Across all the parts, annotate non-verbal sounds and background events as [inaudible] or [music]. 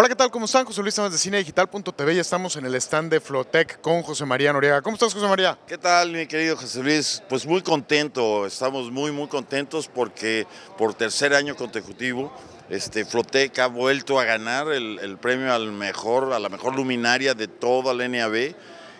Hola, ¿qué tal? ¿Cómo están? José Luis Sánchez de CineDigital.tv y estamos en el stand de Flotec con José María Noriega. ¿Cómo estás, José María? ¿Qué tal, mi querido José Luis? Pues muy contento, estamos muy, muy contentos porque por tercer año consecutivo este, Flotec ha vuelto a ganar el, premio al mejor, a la mejor luminaria de toda la NAB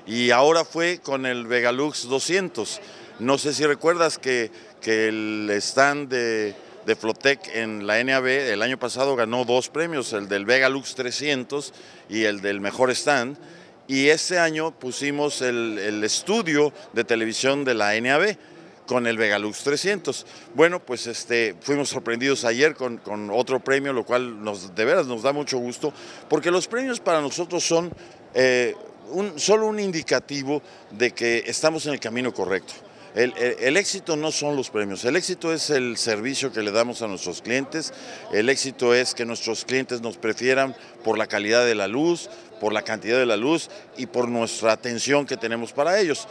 y ahora fue con el Vegalux 200. No sé si recuerdas que, que el stand de de Flotec en la NAB el año pasado ganó dos premios, el del Vegalux 300 y el del Mejor Stand. Y este año pusimos el, estudio de televisión de la NAB con el Vegalux 300. Bueno, pues este, fuimos sorprendidos ayer con, otro premio, lo cual nos, de veras nos da mucho gusto, porque los premios para nosotros son eh, un, solo un indicativo de que estamos en el camino correcto. El, éxito no son los premios, el éxito es el servicio que le damos a nuestros clientes, el éxito es que nuestros clientes nos prefieran por la calidad de la luz, por la cantidad de la luz y por nuestra atención que tenemos para ellos.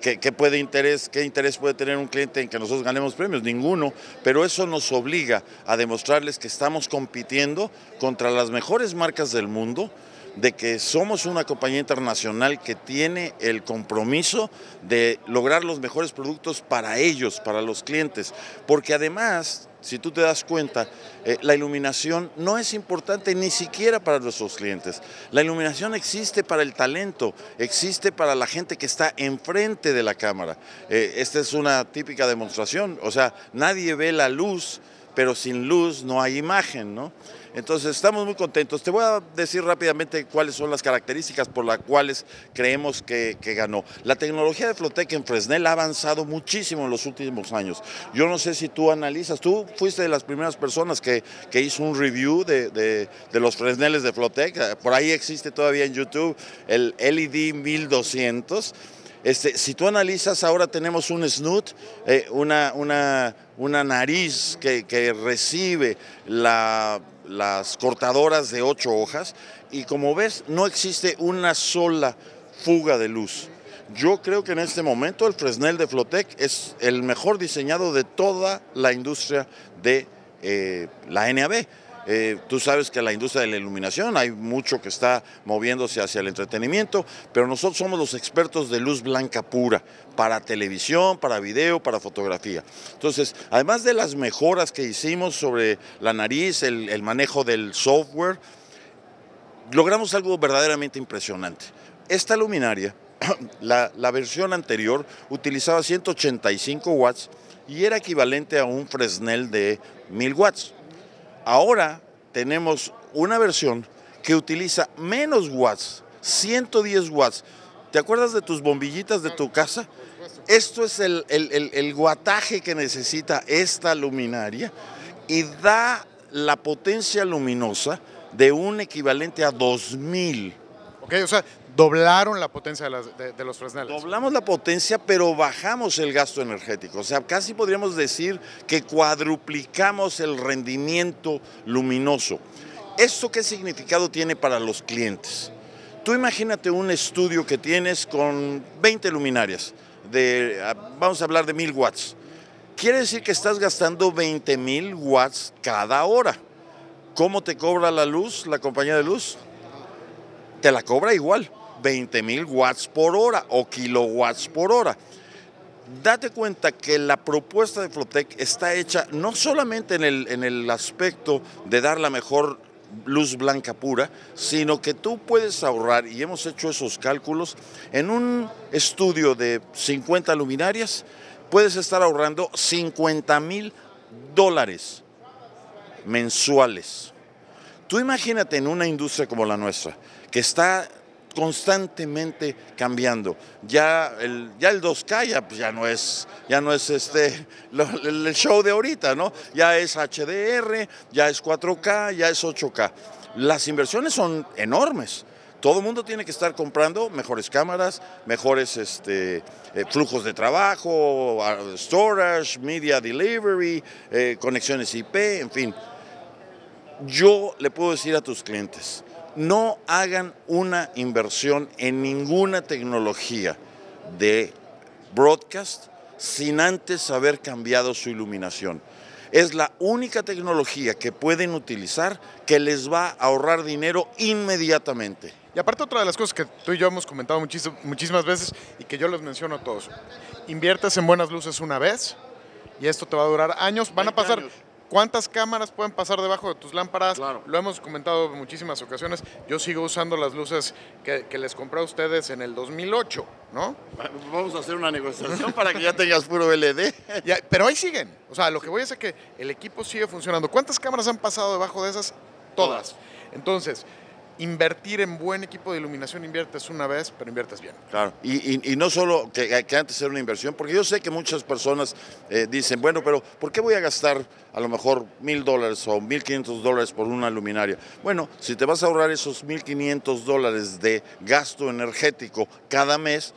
¿Qué, puede interés, ¿Qué interés puede tener un cliente en que nosotros ganemos premios? Ninguno, pero eso nos obliga a demostrarles que estamos compitiendo contra las mejores marcas del mundo, de que somos una compañía internacional que tiene el compromiso de lograr los mejores productos para ellos, para los clientes, porque además si tú te das cuenta, eh, la iluminación no es importante ni siquiera para nuestros clientes. La iluminación existe para el talento, existe para la gente que está enfrente de la cámara. Eh, esta es una típica demostración, o sea, nadie ve la luz pero sin luz no hay imagen, ¿no? Entonces estamos muy contentos. Te voy a decir rápidamente cuáles son las características por las cuales creemos que, ganó. La tecnología de Flotec en Fresnel ha avanzado muchísimo en los últimos años. Yo no sé si tú analizas, tú fuiste de las primeras personas que, hizo un review de, de, los Fresneles de Flotec. Por ahí existe todavía en YouTube el LED 1200 este, si tú analizas, ahora tenemos un snoot, eh, una, una, nariz que, recibe las cortadoras de ocho hojas y como ves no existe una sola fuga de luz. Yo creo que en este momento el Fresnel de Flotec es el mejor diseñado de toda la industria de eh, la NAB. Eh, tú sabes que la industria de la iluminación hay mucho que está moviéndose hacia el entretenimiento, pero nosotros somos los expertos de luz blanca pura para televisión, para video, para fotografía. Entonces, además de las mejoras que hicimos sobre la nariz, el, manejo del software, logramos algo verdaderamente impresionante. Esta luminaria, [clears throat] la, la versión anterior, utilizaba 185 watts y era equivalente a un Fresnel de 1000 watts. Ahora tenemos una versión que utiliza menos watts, 110 watts. ¿Te acuerdas de tus bombillitas de tu casa? Esto es el, el, guataje que necesita esta luminaria y da la potencia luminosa de un equivalente a 2000. Ok, o sea, doblaron la potencia de, los Fresneles. Doblamos la potencia, pero bajamos el gasto energético. O sea, casi podríamos decir que cuadruplicamos el rendimiento luminoso. ¿Esto qué significado tiene para los clientes? Tú imagínate un estudio que tienes con 20 luminarias, de, ah, vamos a hablar de 1000 watts. Quiere decir que estás gastando 20 mil watts cada hora. ¿Cómo te cobra la luz, la compañía de luz? Te la cobra igual 20 mil watts por hora o kilowatts por hora. Date cuenta que la propuesta de Flotec está hecha no solamente en el, en el aspecto de dar la mejor luz blanca pura, sino que tú puedes ahorrar, y hemos hecho esos cálculos, en un estudio de 50 luminarias, puedes estar ahorrando 50 mil dólares mensuales. Tú imagínate en una industria como la nuestra, que está constantemente cambiando. Ya el, ya el 2K ya, pues ya no es, ya no es este, [laughs] el show de ahorita, ¿no? Ya es HDR, ya es 4K, ya es 8K. Las inversiones son enormes. Todo el mundo tiene que estar comprando mejores cámaras, mejores este, eh, flujos de trabajo, storage, media delivery, eh, conexiones IP, en fin. Yo le puedo decir a tus clientes, no hagan una inversión en ninguna tecnología de broadcast sin antes haber cambiado su iluminación. Es la única tecnología que pueden utilizar que les va a ahorrar dinero inmediatamente. Y aparte otra de las cosas que tú y yo hemos comentado muchísimas veces y que yo les menciono a todos, inviertes en buenas luces una vez y esto te va a durar años, van a pasar... ¿Cuántas cámaras pueden pasar debajo de tus lámparas? Lo hemos comentado en muchísimas ocasiones. Yo sigo usando las luces que, les compré a ustedes en el 2008, ¿no? Vamos a hacer una negociación para que ya tengas puro LED. [laughs] pero ahí siguen. O sea, lo que voy a decir es que el equipo sigue funcionando. ¿Cuántas cámaras han pasado debajo de esas? Todas. Entonces, invertir en buen equipo de iluminación inviertes una vez, pero inviertes bien. Claro, y, no solo que, que, antes era una inversión, porque yo sé que muchas personas eh, dicen, bueno, pero ¿por qué voy a gastar a lo mejor mil dólares o mil quinientos dólares por una luminaria? Bueno, si te vas a ahorrar esos mil quinientos dólares de gasto energético cada mes,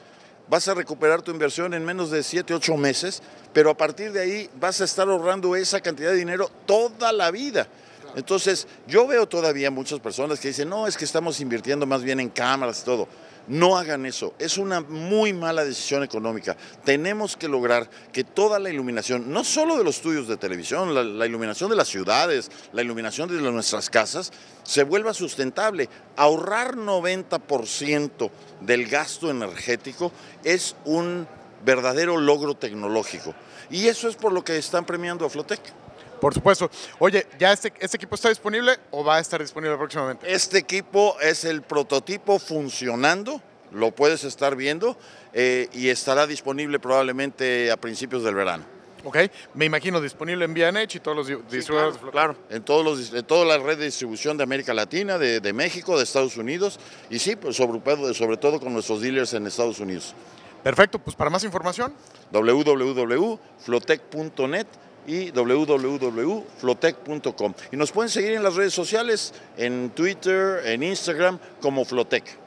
vas a recuperar tu inversión en menos de 7, 8 meses, pero a partir de ahí vas a estar ahorrando esa cantidad de dinero toda la vida. Entonces, yo veo todavía muchas personas que dicen, no, es que estamos invirtiendo más bien en cámaras y todo. No hagan eso, es una muy mala decisión económica. Tenemos que lograr que toda la iluminación, no solo de los estudios de televisión, la, iluminación de las ciudades, la iluminación de nuestras casas, se vuelva sustentable. Ahorrar 90% del gasto energético es un verdadero logro tecnológico. Y eso es por lo que están premiando a Flotec. Por supuesto. Oye, ¿ya este, este, equipo está disponible o va a estar disponible próximamente? Este equipo es el prototipo funcionando, lo puedes estar viendo eh, y estará disponible probablemente a principios del verano. Ok, me imagino disponible en VNH y todos los distribuidores. claro, en, todos los, en toda la red de distribución de América Latina, de, México, de Estados Unidos y sí, pues sobre, sobre todo con nuestros dealers en Estados Unidos. Perfecto, pues para más información www.flotec.net y www.flotec.com. Y nos pueden seguir en las redes sociales, en Twitter, en Instagram, como Flotec.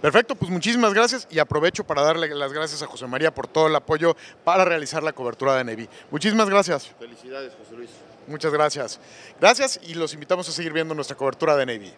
Perfecto, pues muchísimas gracias y aprovecho para darle las gracias a José María por todo el apoyo para realizar la cobertura de Nevi. Muchísimas gracias. Felicidades, José Luis. Muchas gracias. Gracias y los invitamos a seguir viendo nuestra cobertura de Navy.